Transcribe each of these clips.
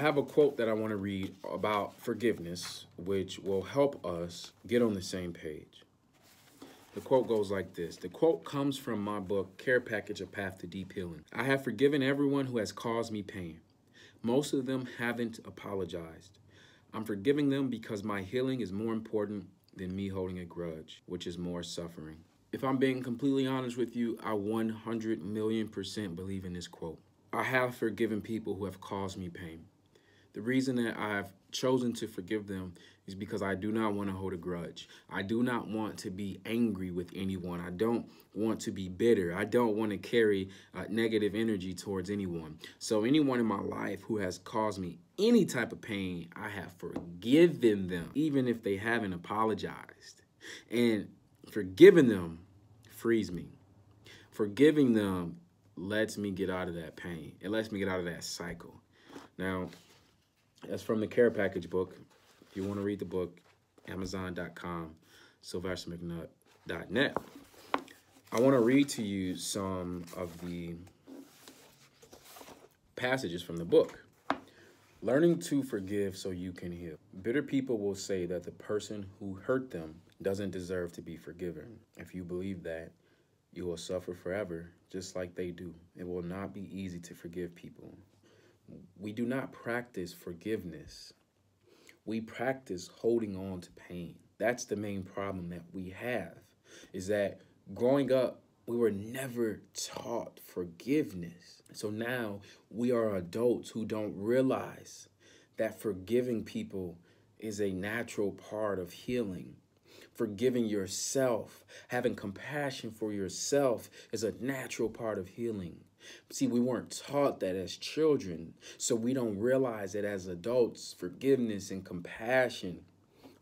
I have a quote that I want to read about forgiveness, which will help us get on the same page. The quote goes like this. The quote comes from my book, Care Package, A Path to Deep Healing. I have forgiven everyone who has caused me pain. Most of them haven't apologized. I'm forgiving them because my healing is more important than me holding a grudge, which is more suffering. If I'm being completely honest with you, I 100 million percent believe in this quote. I have forgiven people who have caused me pain. The reason that I've chosen to forgive them is because I do not want to hold a grudge. I do not want to be angry with anyone. I don't want to be bitter. I don't want to carry uh, negative energy towards anyone. So anyone in my life who has caused me any type of pain, I have forgiven them, even if they haven't apologized. And forgiving them frees me. Forgiving them lets me get out of that pain. It lets me get out of that cycle. Now, that's from the Care Package book. If you want to read the book, Amazon.com, SylvesterMcNutt.net. I want to read to you some of the passages from the book. Learning to forgive so you can heal. Bitter people will say that the person who hurt them doesn't deserve to be forgiven. If you believe that, you will suffer forever, just like they do. It will not be easy to forgive people we do not practice forgiveness. We practice holding on to pain. That's the main problem that we have is that growing up, we were never taught forgiveness. So now we are adults who don't realize that forgiving people is a natural part of healing. Forgiving yourself, having compassion for yourself is a natural part of healing. See, we weren't taught that as children, so we don't realize that as adults, forgiveness and compassion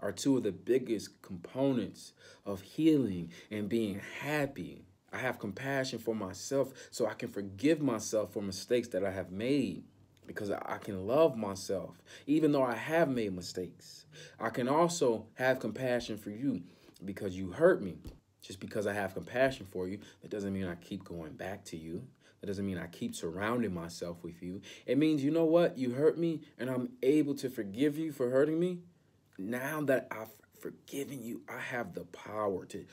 are two of the biggest components of healing and being happy. I have compassion for myself so I can forgive myself for mistakes that I have made because I can love myself even though I have made mistakes. I can also have compassion for you because you hurt me. Just because I have compassion for you, that doesn't mean I keep going back to you. That doesn't mean I keep surrounding myself with you. It means, you know what? You hurt me and I'm able to forgive you for hurting me. Now that I've forgiven you, I have the power to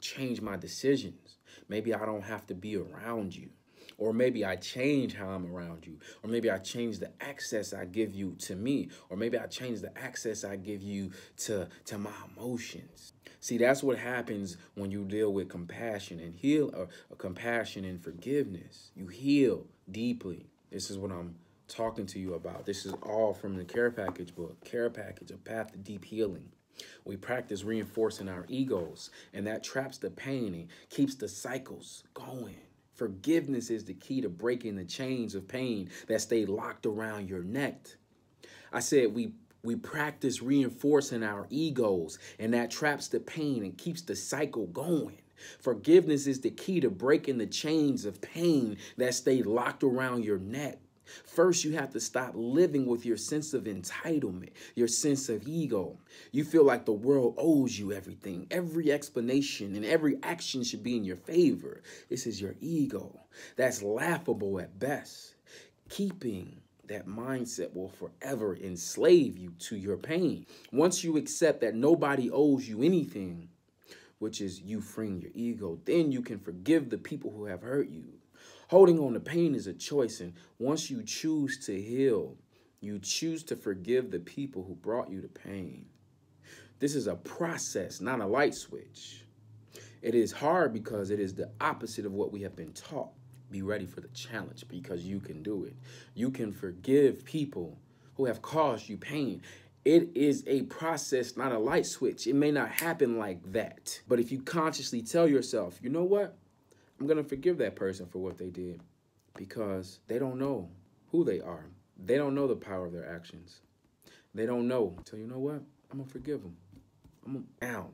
change my decisions. Maybe I don't have to be around you. Or maybe I change how I'm around you. Or maybe I change the access I give you to me. Or maybe I change the access I give you to, to my emotions. See, that's what happens when you deal with compassion and heal, or, or compassion and forgiveness. You heal deeply. This is what I'm talking to you about. This is all from the Care Package book, Care Package, A Path to Deep Healing. We practice reinforcing our egos, and that traps the pain and keeps the cycles going. Forgiveness is the key to breaking the chains of pain that stay locked around your neck. I said we we practice reinforcing our egos, and that traps the pain and keeps the cycle going. Forgiveness is the key to breaking the chains of pain that stay locked around your neck. First, you have to stop living with your sense of entitlement, your sense of ego. You feel like the world owes you everything. Every explanation and every action should be in your favor. This is your ego. That's laughable at best. Keeping that mindset will forever enslave you to your pain. Once you accept that nobody owes you anything, which is you freeing your ego, then you can forgive the people who have hurt you. Holding on to pain is a choice, and once you choose to heal, you choose to forgive the people who brought you to pain. This is a process, not a light switch. It is hard because it is the opposite of what we have been taught be ready for the challenge because you can do it. You can forgive people who have caused you pain. It is a process, not a light switch. It may not happen like that. But if you consciously tell yourself, you know what? I'm going to forgive that person for what they did because they don't know who they are. They don't know the power of their actions. They don't know. So you know what? I'm going to forgive them. I'm going to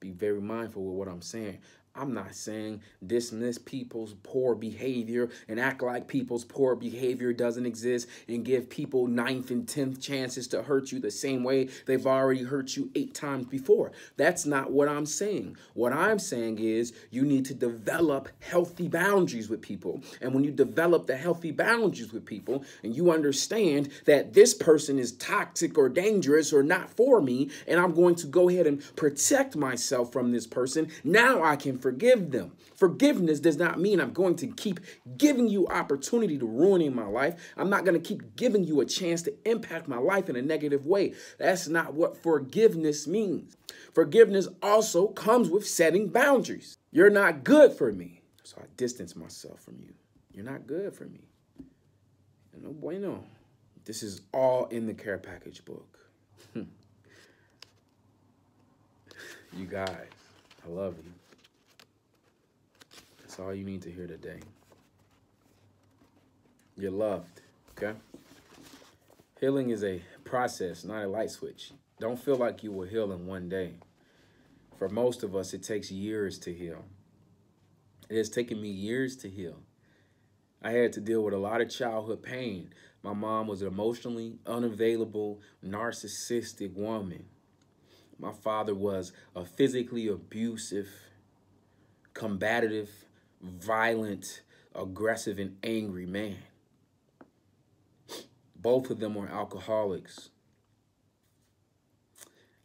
be very mindful with what I'm saying. I'm not saying dismiss people's poor behavior and act like people's poor behavior doesn't exist and give people ninth and tenth chances to hurt you the same way they've already hurt you eight times before. That's not what I'm saying. What I'm saying is you need to develop healthy boundaries with people. And when you develop the healthy boundaries with people and you understand that this person is toxic or dangerous or not for me, and I'm going to go ahead and protect myself from this person, now I can forgive them. Forgiveness does not mean I'm going to keep giving you opportunity to ruining my life. I'm not going to keep giving you a chance to impact my life in a negative way. That's not what forgiveness means. Forgiveness also comes with setting boundaries. You're not good for me. So I distance myself from you. You're not good for me. No bueno. This is all in the care package book. you guys, I love you. That's all you need to hear today. You're loved, okay? Healing is a process, not a light switch. Don't feel like you will heal in one day. For most of us, it takes years to heal. It has taken me years to heal. I had to deal with a lot of childhood pain. My mom was an emotionally unavailable, narcissistic woman. My father was a physically abusive, combative, violent, aggressive, and angry man. Both of them were alcoholics.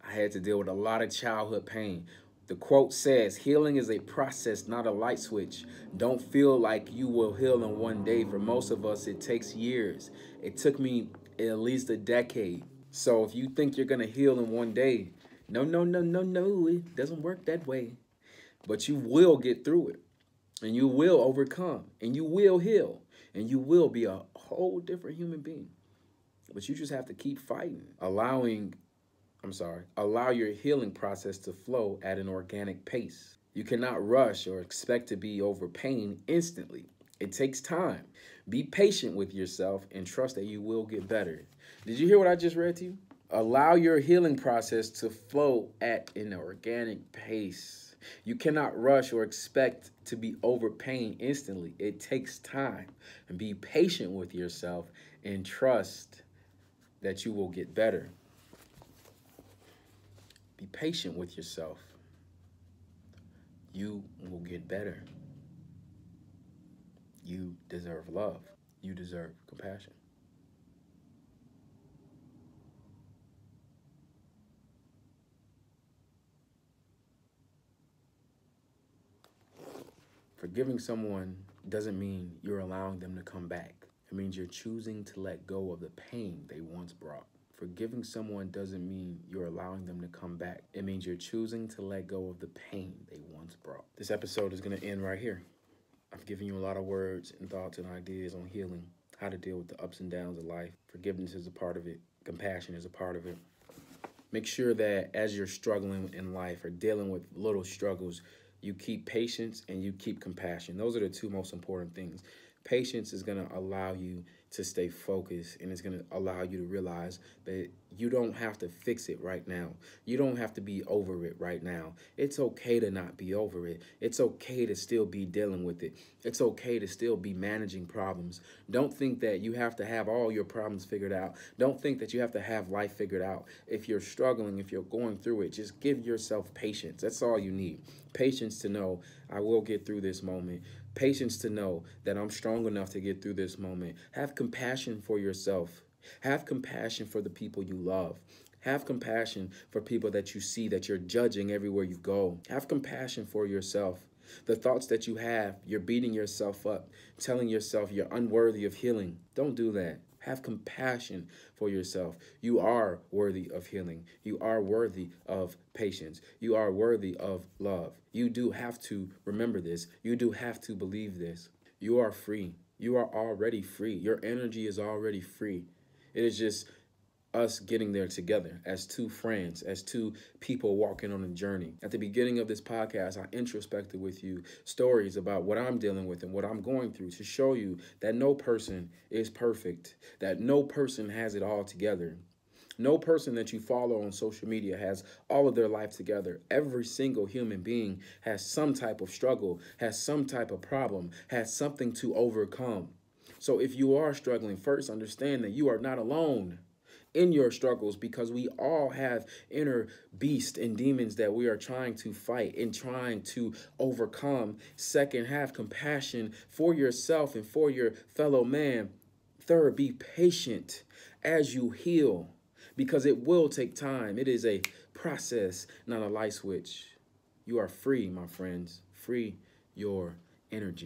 I had to deal with a lot of childhood pain. The quote says, healing is a process, not a light switch. Don't feel like you will heal in one day. For most of us, it takes years. It took me at least a decade. So if you think you're going to heal in one day, no, no, no, no, no. It doesn't work that way. But you will get through it and you will overcome and you will heal and you will be a whole different human being. But you just have to keep fighting, allowing, I'm sorry, allow your healing process to flow at an organic pace. You cannot rush or expect to be over pain instantly. It takes time. Be patient with yourself and trust that you will get better. Did you hear what I just read to you? Allow your healing process to flow at an organic pace. You cannot rush or expect to be overpaying instantly. It takes time. And be patient with yourself and trust that you will get better. Be patient with yourself. You will get better. You deserve love. You deserve compassion. Forgiving someone doesn't mean you're allowing them to come back. It means you're choosing to let go of the pain they once brought. Forgiving someone doesn't mean you're allowing them to come back. It means you're choosing to let go of the pain they once brought. This episode is going to end right here. I've given you a lot of words and thoughts and ideas on healing, how to deal with the ups and downs of life. Forgiveness is a part of it, compassion is a part of it. Make sure that as you're struggling in life or dealing with little struggles, you keep patience and you keep compassion. Those are the two most important things. Patience is going to allow you to stay focused and it's going to allow you to realize that you don't have to fix it right now. You don't have to be over it right now. It's okay to not be over it. It's okay to still be dealing with it. It's okay to still be managing problems. Don't think that you have to have all your problems figured out. Don't think that you have to have life figured out. If you're struggling, if you're going through it, just give yourself patience. That's all you need. Patience to know I will get through this moment. Patience to know that I'm strong enough to get through this moment. Have compassion for yourself. Have compassion for the people you love. Have compassion for people that you see that you're judging everywhere you go. Have compassion for yourself. The thoughts that you have, you're beating yourself up, telling yourself you're unworthy of healing. Don't do that. Have compassion for yourself. You are worthy of healing. You are worthy of patience. You are worthy of love. You do have to remember this. You do have to believe this. You are free. You are already free. Your energy is already free. It is just us getting there together as two friends, as two people walking on a journey. At the beginning of this podcast, I introspected with you stories about what I'm dealing with and what I'm going through to show you that no person is perfect, that no person has it all together. No person that you follow on social media has all of their life together. Every single human being has some type of struggle, has some type of problem, has something to overcome. So if you are struggling, first understand that you are not alone in your struggles because we all have inner beasts and demons that we are trying to fight and trying to overcome. Second, have compassion for yourself and for your fellow man. Third, be patient as you heal because it will take time. It is a process, not a light switch. You are free, my friends. Free your energy.